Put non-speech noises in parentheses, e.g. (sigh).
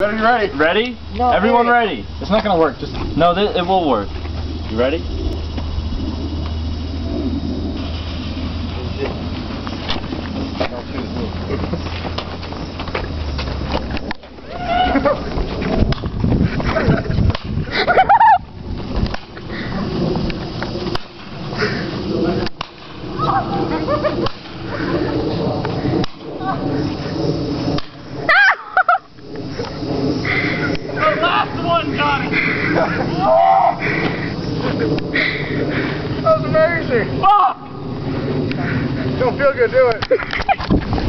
Better be ready. Ready? No, Everyone wait. ready? It's not gonna work. Just No, th it will work. You ready? (laughs) one got it! that was amazing. Fuck! Don't feel good, do it. (laughs)